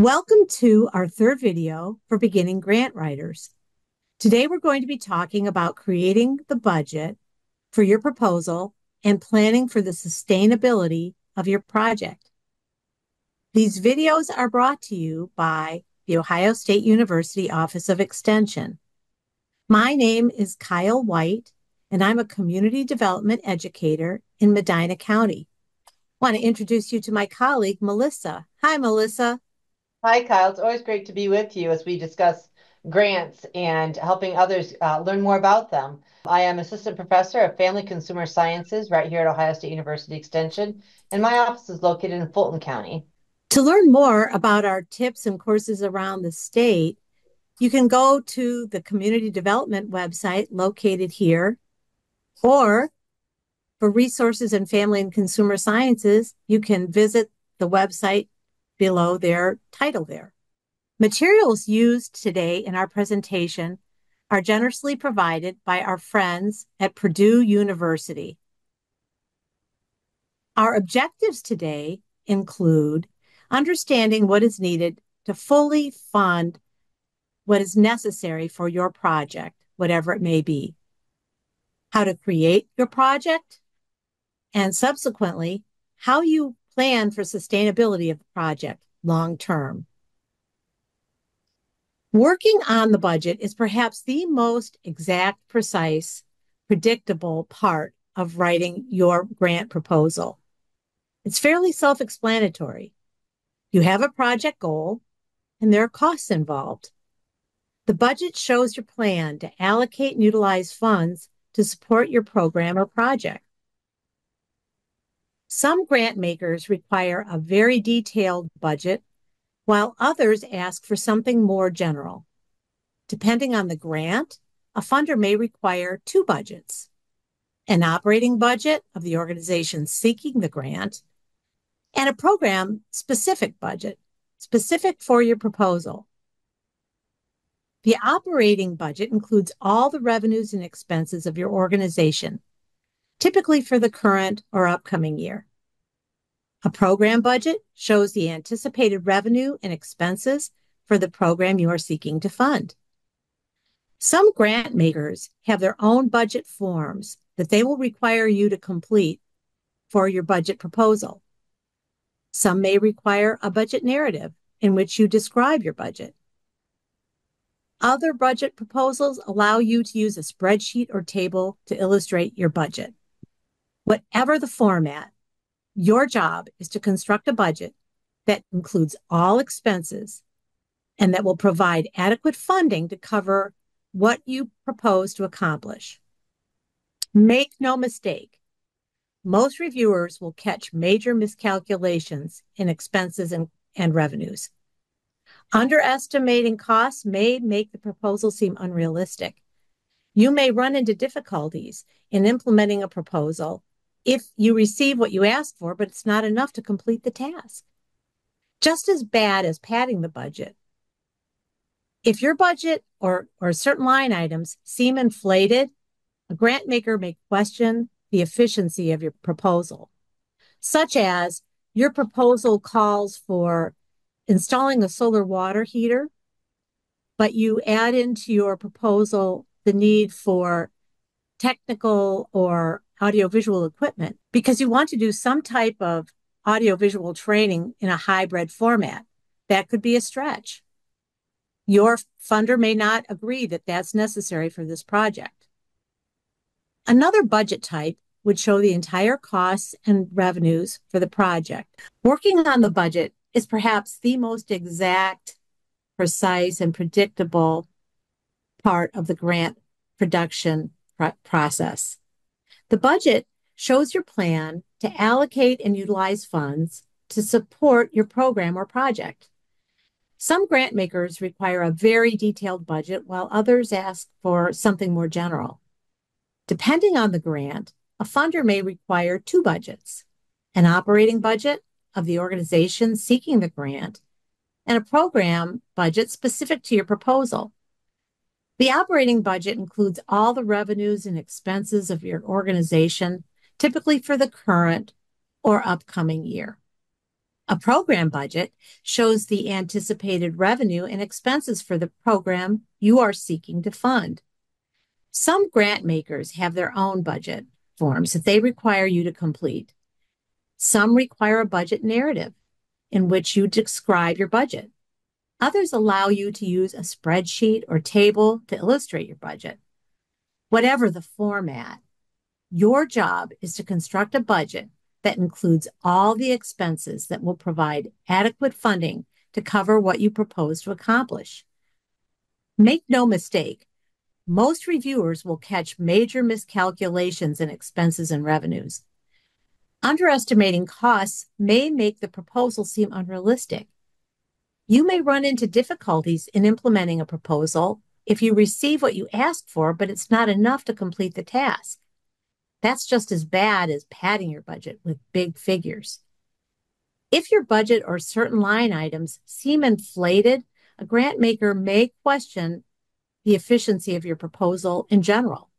Welcome to our third video for beginning grant writers. Today we're going to be talking about creating the budget for your proposal and planning for the sustainability of your project. These videos are brought to you by the Ohio State University Office of Extension. My name is Kyle White, and I'm a community development educator in Medina County. I want to introduce you to my colleague, Melissa. Hi, Melissa. Hi, Kyle. It's always great to be with you as we discuss grants and helping others uh, learn more about them. I am assistant professor of family consumer sciences right here at Ohio State University Extension, and my office is located in Fulton County. To learn more about our tips and courses around the state, you can go to the community development website located here, or for resources in family and consumer sciences, you can visit the website below their title there. Materials used today in our presentation are generously provided by our friends at Purdue University. Our objectives today include understanding what is needed to fully fund what is necessary for your project, whatever it may be, how to create your project, and subsequently, how you plan for sustainability of the project long term. Working on the budget is perhaps the most exact, precise, predictable part of writing your grant proposal. It's fairly self explanatory. You have a project goal, and there are costs involved. The budget shows your plan to allocate and utilize funds to support your program or project. Some grant makers require a very detailed budget, while others ask for something more general. Depending on the grant, a funder may require two budgets an operating budget of the organization seeking the grant and a program specific budget specific for your proposal. The operating budget includes all the revenues and expenses of your organization, typically for the current or upcoming year. A program budget shows the anticipated revenue and expenses for the program you are seeking to fund. Some grant makers have their own budget forms that they will require you to complete for your budget proposal. Some may require a budget narrative in which you describe your budget. Other budget proposals allow you to use a spreadsheet or table to illustrate your budget. Whatever the format, your job is to construct a budget that includes all expenses and that will provide adequate funding to cover what you propose to accomplish. Make no mistake, most reviewers will catch major miscalculations in expenses and, and revenues. Underestimating costs may make the proposal seem unrealistic. You may run into difficulties in implementing a proposal if you receive what you ask for, but it's not enough to complete the task. Just as bad as padding the budget. If your budget or, or certain line items seem inflated, a grant maker may question the efficiency of your proposal, such as your proposal calls for installing a solar water heater, but you add into your proposal the need for technical or audiovisual equipment because you want to do some type of audiovisual training in a hybrid format. That could be a stretch. Your funder may not agree that that's necessary for this project. Another budget type would show the entire costs and revenues for the project. Working on the budget is perhaps the most exact, precise, and predictable part of the grant production pr- process. The budget shows your plan to allocate and utilize funds to support your program or project. Some grant makers require a very detailed budget, while others ask for something more general. Depending on the grant, a funder may require two budgets an operating budget of the organization seeking the grant and a program budget specific to your proposal. The operating budget includes all the revenues and expenses of your organization, typically for the current or upcoming year. A program budget shows the anticipated revenue and expenses for the program you are seeking to fund. Some grant makers have their own budget forms that they require you to complete. Some require a budget narrative in which you describe your budget. Others allow you to use a spreadsheet or table to illustrate your budget. Whatever the format, your job is to construct a budget that includes all the expenses that will provide adequate funding to cover what you propose to accomplish. Make no mistake, most reviewers will catch major miscalculations in expenses and revenues. Underestimating costs may make the proposal seem unrealistic. You may run into difficulties in implementing a proposal if you receive what you asked for, but it's not enough to complete the task. That's just as bad as padding your budget with big figures. If your budget or certain line items seem inflated, a grant maker may question the efficiency of your proposal in general,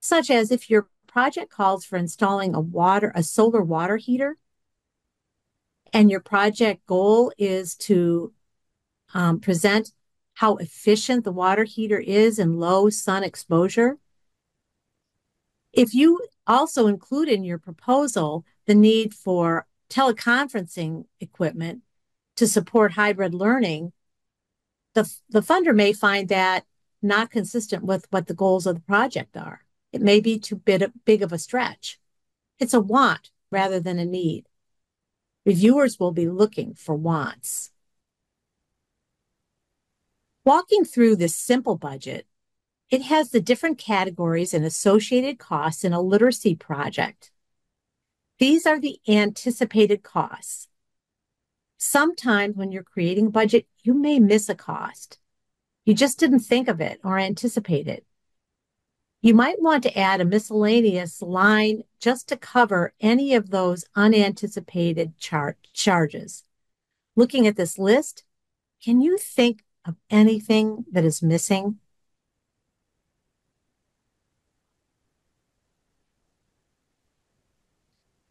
such as if your project calls for installing a water a solar water heater and your project goal is to um, present how efficient the water heater is in low sun exposure if you also include in your proposal the need for teleconferencing equipment to support hybrid learning, the, the funder may find that not consistent with what the goals of the project are. It may be too big, big of a stretch. It's a want rather than a need. Reviewers will be looking for wants. Walking through this simple budget it has the different categories and associated costs in a literacy project. These are the anticipated costs. Sometimes when you're creating a budget, you may miss a cost. You just didn't think of it or anticipate it. You might want to add a miscellaneous line just to cover any of those unanticipated char- charges. Looking at this list, can you think of anything that is missing?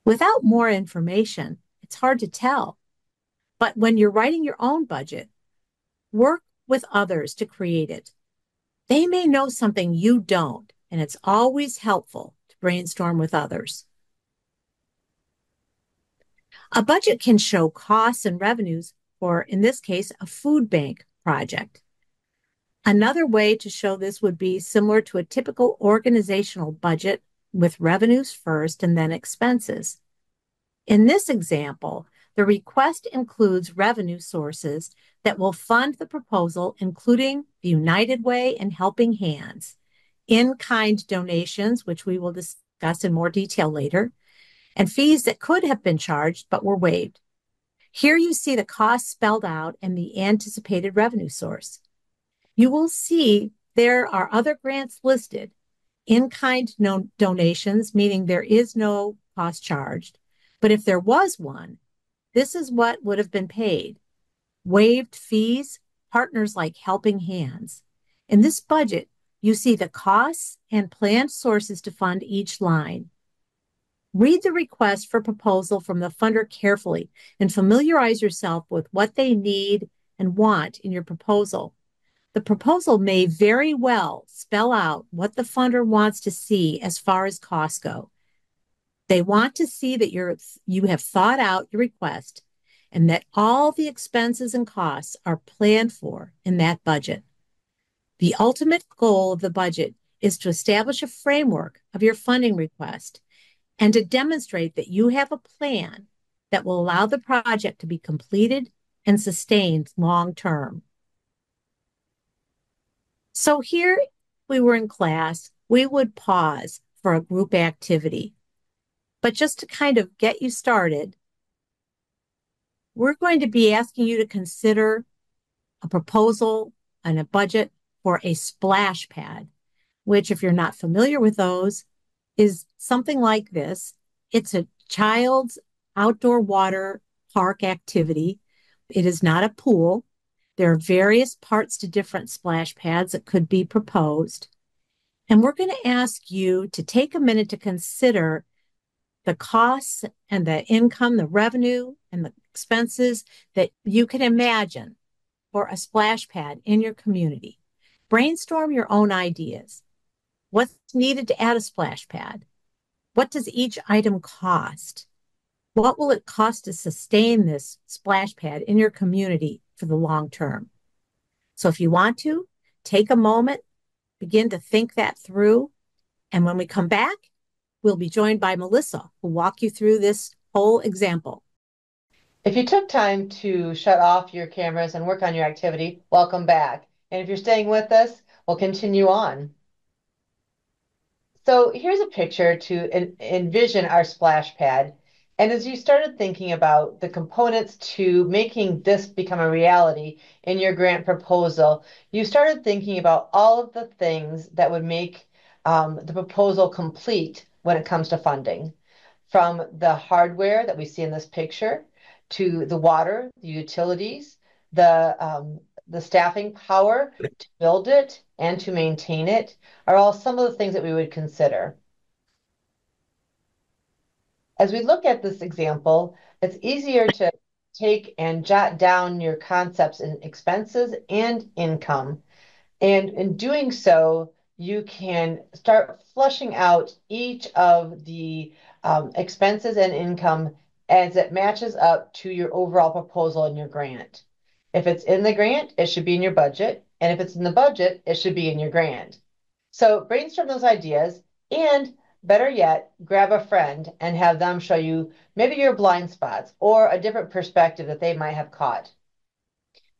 Without more information, it's hard to tell. But when you're writing your own budget, work with others to create it. They may know something you don't, and it's always helpful to brainstorm with others. A budget can show costs and revenues for, in this case, a food bank project. Another way to show this would be similar to a typical organizational budget with revenues first and then expenses. In this example, the request includes revenue sources that will fund the proposal, including the United Way and Helping Hands, in kind donations, which we will discuss in more detail later, and fees that could have been charged but were waived. Here you see the cost spelled out and the anticipated revenue source. You will see there are other grants listed in kind no donations, meaning there is no cost charged. But if there was one, this is what would have been paid waived fees, partners like Helping Hands. In this budget, you see the costs and planned sources to fund each line. Read the request for proposal from the funder carefully and familiarize yourself with what they need and want in your proposal. The proposal may very well spell out what the funder wants to see as far as costs go. They want to see that you're, you have thought out your request and that all the expenses and costs are planned for in that budget. The ultimate goal of the budget is to establish a framework of your funding request and to demonstrate that you have a plan that will allow the project to be completed and sustained long term. So here we were in class, we would pause for a group activity. But just to kind of get you started, we're going to be asking you to consider a proposal and a budget for a splash pad, which, if you're not familiar with those, is something like this. It's a child's outdoor water park activity. It is not a pool. There are various parts to different splash pads that could be proposed. And we're going to ask you to take a minute to consider the costs and the income, the revenue and the expenses that you can imagine for a splash pad in your community. Brainstorm your own ideas. What's needed to add a splash pad? What does each item cost? What will it cost to sustain this splash pad in your community for the long term? So if you want to, take a moment, begin to think that through. And when we come back, we'll be joined by Melissa, who'll walk you through this whole example. If you took time to shut off your cameras and work on your activity, welcome back. And if you're staying with us, we'll continue on. So here's a picture to envision our splash pad. And as you started thinking about the components to making this become a reality in your grant proposal, you started thinking about all of the things that would make um, the proposal complete when it comes to funding. From the hardware that we see in this picture to the water, the utilities, the um, the staffing power to build it and to maintain it are all some of the things that we would consider. As we look at this example, it's easier to take and jot down your concepts in expenses and income. And in doing so, you can start flushing out each of the um, expenses and income as it matches up to your overall proposal and your grant. If it's in the grant, it should be in your budget. And if it's in the budget, it should be in your grant. So brainstorm those ideas and better yet, grab a friend and have them show you maybe your blind spots or a different perspective that they might have caught.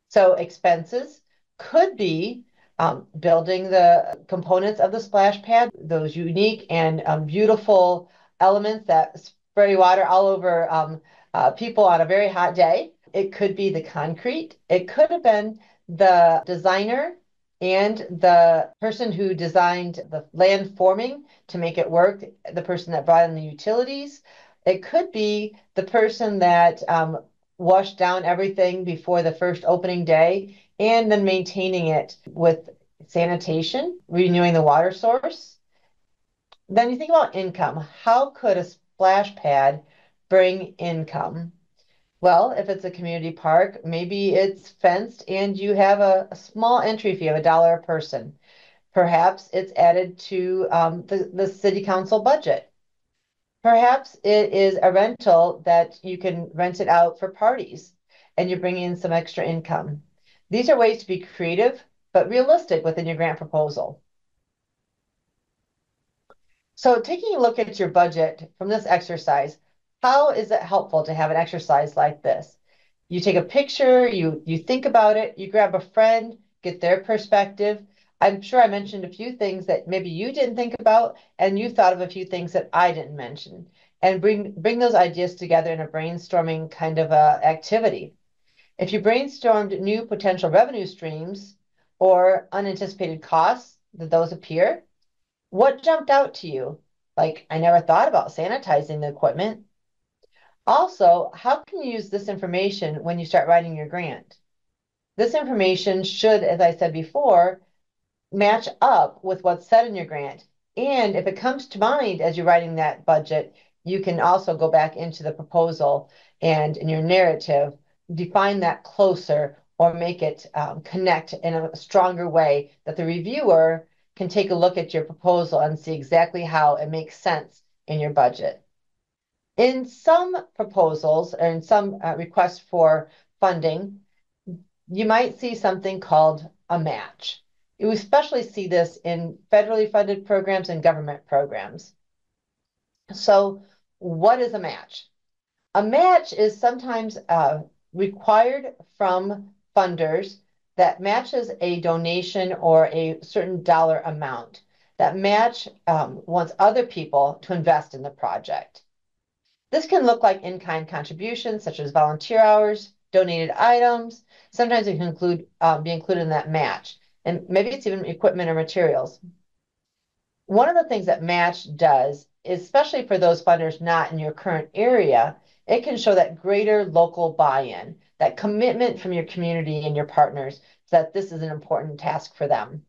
So expenses could be um, building the components of the splash pad, those unique and um, beautiful elements that spray water all over um, uh, people on a very hot day. It could be the concrete. It could have been the designer and the person who designed the land forming to make it work, the person that brought in the utilities. It could be the person that um, washed down everything before the first opening day and then maintaining it with sanitation, renewing the water source. Then you think about income. How could a splash pad bring income? Well, if it's a community park, maybe it's fenced and you have a, a small entry fee of a dollar a person. Perhaps it's added to um, the, the city council budget. Perhaps it is a rental that you can rent it out for parties and you're bringing in some extra income. These are ways to be creative but realistic within your grant proposal. So taking a look at your budget from this exercise, how is it helpful to have an exercise like this? You take a picture, you, you think about it, you grab a friend, get their perspective. I'm sure I mentioned a few things that maybe you didn't think about, and you thought of a few things that I didn't mention, and bring bring those ideas together in a brainstorming kind of a activity. If you brainstormed new potential revenue streams, or unanticipated costs, that those appear? What jumped out to you? Like, I never thought about sanitizing the equipment. Also, how can you use this information when you start writing your grant? This information should, as I said before, match up with what's said in your grant. And if it comes to mind as you're writing that budget, you can also go back into the proposal and in your narrative, define that closer or make it um, connect in a stronger way that the reviewer can take a look at your proposal and see exactly how it makes sense in your budget. In some proposals or in some uh, requests for funding, you might see something called a match. You especially see this in federally funded programs and government programs. So what is a match? A match is sometimes uh, required from funders that matches a donation or a certain dollar amount that match um, wants other people to invest in the project. This can look like in-kind contributions such as volunteer hours, donated items. Sometimes it can include um, be included in that match, and maybe it's even equipment or materials. One of the things that match does, especially for those funders not in your current area, it can show that greater local buy-in that commitment from your community and your partners that this is an important task for them.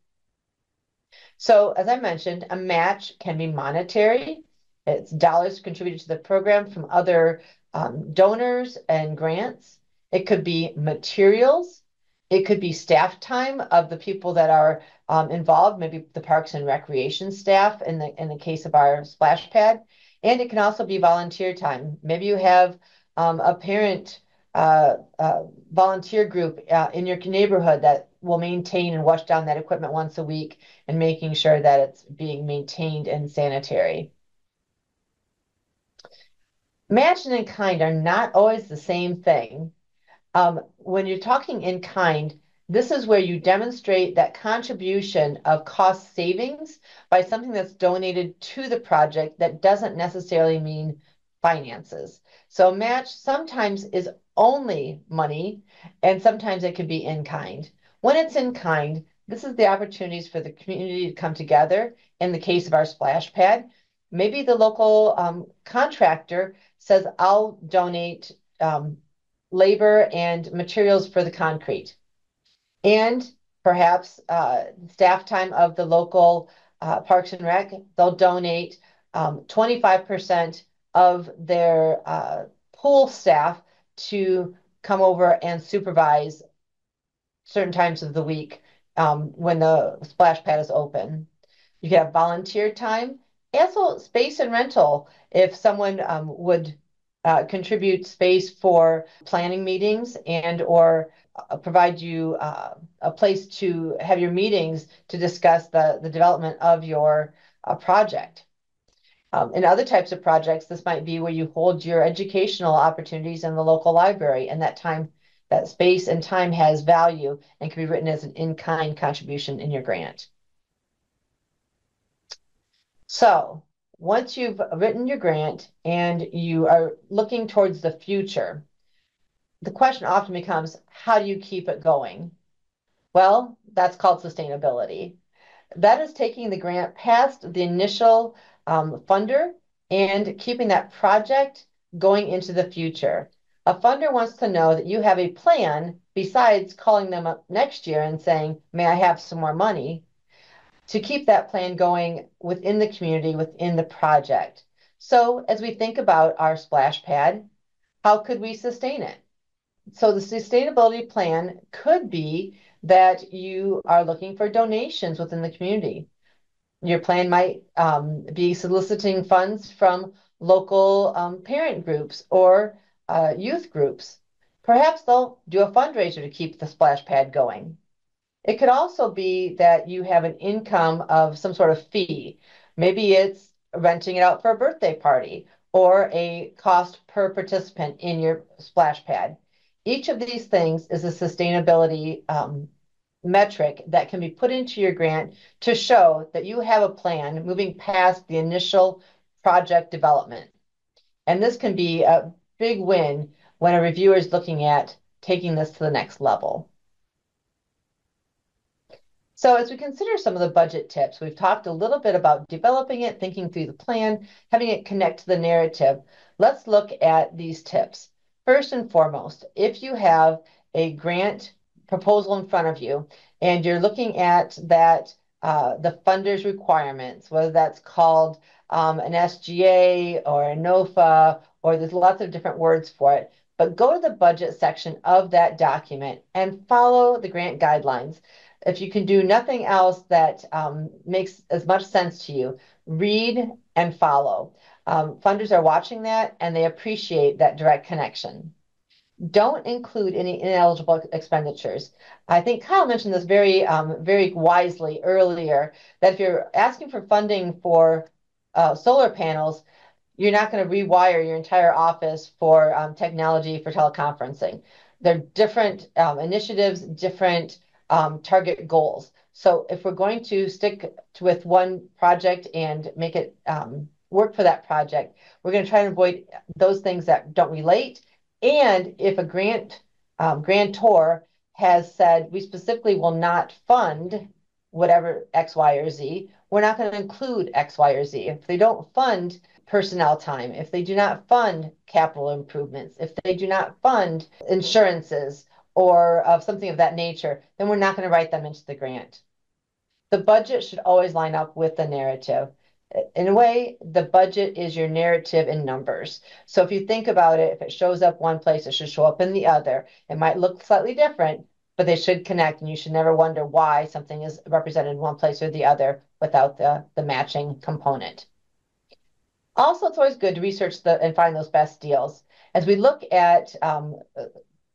So as I mentioned, a match can be monetary. It's dollars contributed to the program from other um, donors and grants. It could be materials. It could be staff time of the people that are um, involved, maybe the parks and recreation staff in the in the case of our splash pad. And it can also be volunteer time. Maybe you have um, a parent uh, uh, volunteer group uh, in your neighborhood that will maintain and wash down that equipment once a week and making sure that it's being maintained and sanitary. Match and in kind are not always the same thing. Um, when you're talking in kind, this is where you demonstrate that contribution of cost savings by something that's donated to the project that doesn't necessarily mean finances. So match sometimes is only money, and sometimes it can be in kind. When it's in kind, this is the opportunities for the community to come together. In the case of our splash pad, maybe the local um, contractor says, I'll donate um, labor and materials for the concrete. And perhaps uh, staff time of the local uh, Parks and Rec, they'll donate um, 25% of their uh, pool staff to come over and supervise certain times of the week um, when the splash pad is open. You can have volunteer time, also space and rental. If someone um, would uh, contribute space for planning meetings and or uh, provide you uh, a place to have your meetings to discuss the, the development of your uh, project. Um, in other types of projects, this might be where you hold your educational opportunities in the local library, and that time, that space and time has value and can be written as an in-kind contribution in your grant. So once you've written your grant and you are looking towards the future, the question often becomes, how do you keep it going? Well, that's called sustainability. That is taking the grant past the initial um, funder and keeping that project going into the future. A funder wants to know that you have a plan besides calling them up next year and saying, May I have some more money? To keep that plan going within the community, within the project. So, as we think about our splash pad, how could we sustain it? So, the sustainability plan could be that you are looking for donations within the community. Your plan might um, be soliciting funds from local um, parent groups or uh, youth groups. Perhaps they'll do a fundraiser to keep the splash pad going. It could also be that you have an income of some sort of fee. Maybe it's renting it out for a birthday party or a cost per participant in your splash pad. Each of these things is a sustainability um, metric that can be put into your grant to show that you have a plan moving past the initial project development. And this can be a big win when a reviewer is looking at taking this to the next level. So as we consider some of the budget tips, we've talked a little bit about developing it, thinking through the plan, having it connect to the narrative. Let's look at these tips. First and foremost, if you have a grant proposal in front of you and you're looking at that uh, the funder's requirements, whether that's called um, an SGA or a NOFA, or there's lots of different words for it. But go to the budget section of that document and follow the grant guidelines. If you can do nothing else that um, makes as much sense to you, read and follow. Um, funders are watching that and they appreciate that direct connection don't include any ineligible expenditures. I think Kyle mentioned this very, um, very wisely earlier, that if you're asking for funding for uh, solar panels, you're not going to rewire your entire office for um, technology for teleconferencing. They're different um, initiatives, different target goals. So if we're going to stick to, with one project and make it um, work for that project, we're going to try to avoid those things that don't relate and if a grant um, grantor has said we specifically will not fund whatever X, Y, or Z, we're not going to include X, Y, or Z. If they don't fund personnel time, if they do not fund capital improvements, if they do not fund insurances or of something of that nature, then we're not going to write them into the grant. The budget should always line up with the narrative. in a way, the budget is your narrative in numbers. So if you think about it, if it shows up one place, it should show up in the other. It might look slightly different, but they should connect, and you should never wonder why something is represented in one place or the other without the, the matching component. Also, it's always good to research the, and find those best deals. As we look at um,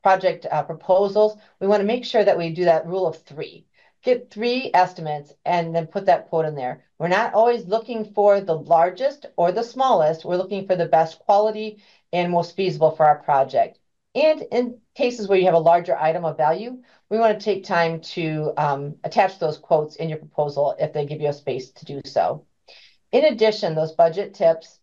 project uh, proposals, we want to make sure that we do that rule of three get three estimates and then put that quote in there. We're not always looking for the largest or the smallest. We're looking for the best quality and most feasible for our project. And in cases where you have a larger item of value, we want to take time to um, attach those quotes in your proposal if they give you a space to do so. In addition, those budget tips,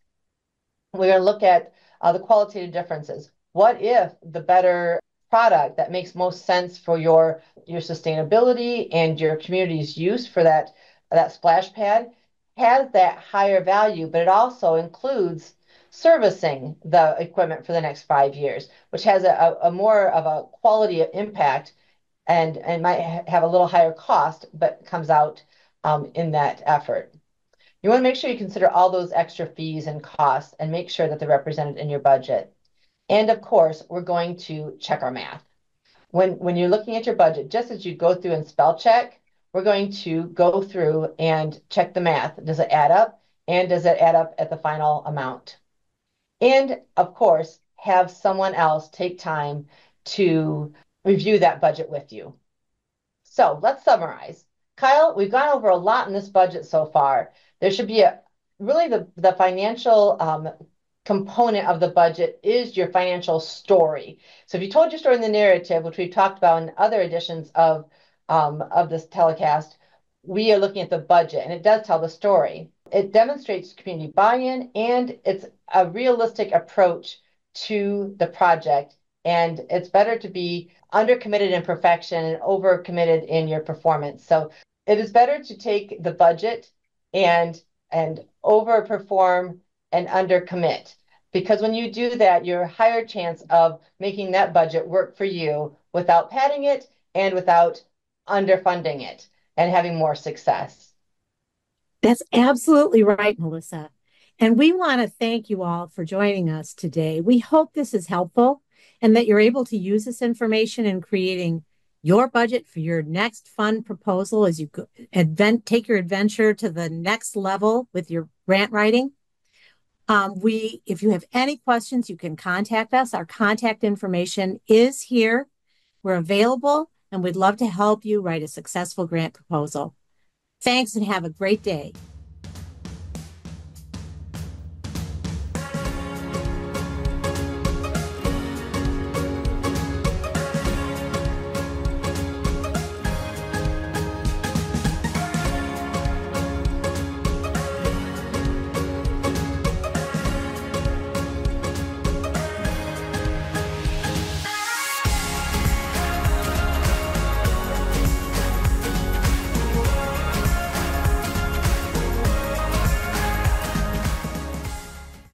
we're going to look at uh, the qualitative differences. What if the better product that makes most sense for your your sustainability and your community's use for that that splash pad has that higher value, but it also includes servicing the equipment for the next five years, which has a, a more of a quality of impact and, and might have a little higher cost, but comes out um, in that effort. You want to make sure you consider all those extra fees and costs and make sure that they're represented in your budget. And of course, we're going to check our math. When, when you're looking at your budget, just as you go through and spell check, we're going to go through and check the math. Does it add up? And does it add up at the final amount? And of course, have someone else take time to review that budget with you. So let's summarize. Kyle, we've gone over a lot in this budget so far. There should be a really the, the financial um, component of the budget is your financial story. So if you told your story in the narrative, which we've talked about in other editions of um, of this telecast, we are looking at the budget, and it does tell the story. It demonstrates community buy-in, and it's a realistic approach to the project. And it's better to be undercommitted in perfection and overcommitted in your performance. So it is better to take the budget and and overperform and undercommit because when you do that, you're higher chance of making that budget work for you without padding it and without underfunding it and having more success. That's absolutely right, Melissa. And we want to thank you all for joining us today. We hope this is helpful and that you're able to use this information in creating your budget for your next fund proposal as you go, advent, take your adventure to the next level with your grant writing. Um, we, if you have any questions, you can contact us. Our contact information is here. We're available and we'd love to help you write a successful grant proposal. Thanks and have a great day.